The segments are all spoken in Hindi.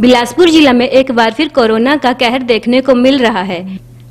बिलासपुर जिला में एक बार फिर कोरोना का कहर देखने को मिल रहा है।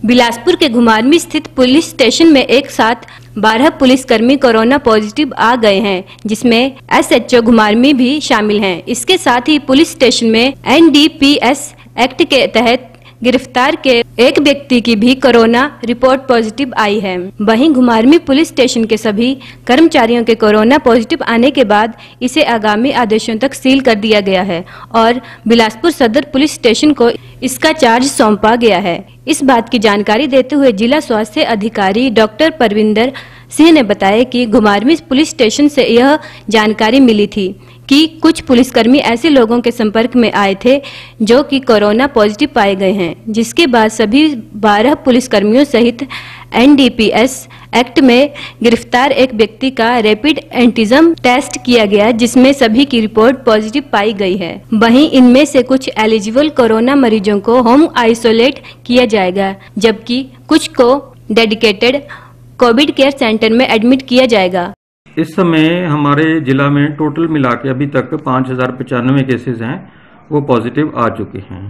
बिलासपुर के घुमारमी स्थित पुलिस स्टेशन में एक साथ 12 पुलिसकर्मी कोरोना पॉजिटिव आ गए हैं, जिसमें एसएचओ घुमारमी भी शामिल हैं। इसके साथ ही पुलिस स्टेशन में एनडीपीएस एक्ट के तहत गिरफ़्तार के एक व्यक्ति की भी कोरोना रिपोर्ट पॉजिटिव आई है। वहीं घुमारवी पुलिस स्टेशन के सभी कर्मचारियों के कोरोना पॉजिटिव आने के बाद इसे आगामी आदेशों तक सील कर दिया गया है और बिलासपुर सदर पुलिस स्टेशन को इसका चार्ज सौंपा गया है। इस बात की जानकारी देते हुए जिला स्वास्थ्य अधिकारी डॉक्टर परविंदर सिंह ने बताया कि घुमारवी पुलिस स्टेशन से यह जानकारी मिली थी। कि कुछ पुलिसकर्मी ऐसे लोगों के संपर्क में आए थे जो कि कोरोना पॉजिटिव पाए गए हैं, जिसके बाद सभी 12 पुलिसकर्मियों सहित एनडीपीएस एक्ट में गिरफ़्तार एक व्यक्ति का रैपिड एंटीजम टेस्ट किया गया, जिसमें सभी की रिपोर्ट पॉजिटिव पाई गई है। वहीं इनमें से कुछ एलिजिबल कोरोना मरीजों को होम आइसोलेट किया जाएगा, जबकि कुछ को डेडिकेटेड कोविड केयर सेंटर में एडमिट किया जाएगा। इस समय हमारे जिला में टोटल मिला के अभी तक पाँच हज़ार पचानवे केसेज हैं, वो पॉजिटिव आ चुके हैं।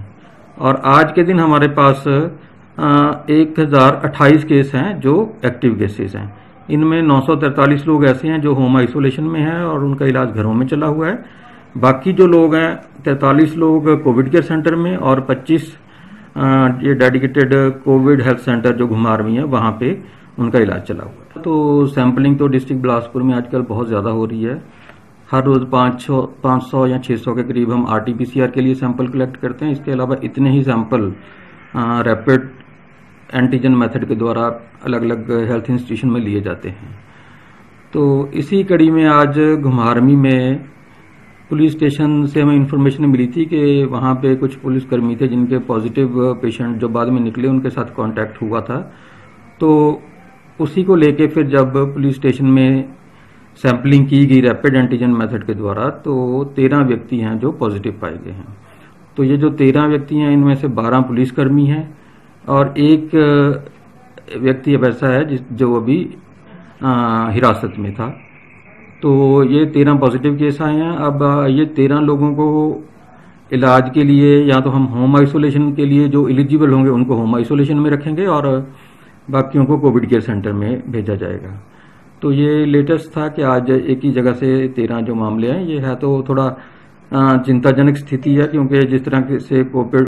और आज के दिन हमारे पास एक हज़ार अट्ठाईस केस हैं जो एक्टिव केसेस हैं। इनमें नौ सौ तैंतालीस लोग ऐसे हैं जो होम आइसोलेशन में हैं और उनका इलाज घरों में चला हुआ है। बाकी जो लोग हैं, तैंतालीस लोग कोविड केयर सेंटर में और पच्चीस ये डेडिकेटेड कोविड हेल्थ सेंटर जो घुमारवी है, वहाँ पे उनका इलाज चला हुआ है तो सैंपलिंग तो डिस्ट्रिक्ट बिलासपुर में आजकल बहुत ज़्यादा हो रही है। हर रोज़ पाँच सौ पाँच सौ या छः सौ के करीब हम आरटीपीसीआर के लिए सैंपल कलेक्ट करते हैं। इसके अलावा इतने ही सैंपल रैपिड एंटीजन मेथड के द्वारा अलग अलग हेल्थ इंस्टीट्यूशन में लिए जाते हैं। तो इसी कड़ी में आज घुमारमी में पुलिस स्टेशन से हमें इन्फॉर्मेशन मिली थी कि वहाँ पे कुछ पुलिसकर्मी थे जिनके पॉजिटिव पेशेंट जो बाद में निकले उनके साथ कांटेक्ट हुआ था। तो उसी को लेके फिर जब पुलिस स्टेशन में सैंपलिंग की गई रैपिड एंटीजन मेथड के द्वारा तो तेरह व्यक्ति हैं जो पॉजिटिव पाए गए हैं। तो ये जो तेरह व्यक्ति हैं, इनमें से बारह पुलिसकर्मी हैं और एक व्यक्ति अब ऐसा है जिस, जो अभी हिरासत में था। तो ये तेरह पॉजिटिव केस आए हैं। अब ये तेरह लोगों को इलाज के लिए, या तो हम होम आइसोलेशन के लिए जो एलिजिबल होंगे, उनको होम आइसोलेशन में रखेंगे और बाकियों को कोविड केयर सेंटर में भेजा जाएगा। तो ये लेटेस्ट था कि आज एक ही जगह से तेरह जो मामले हैं, ये है तो थोड़ा चिंताजनक स्थिति है, क्योंकि जिस तरह से कोविड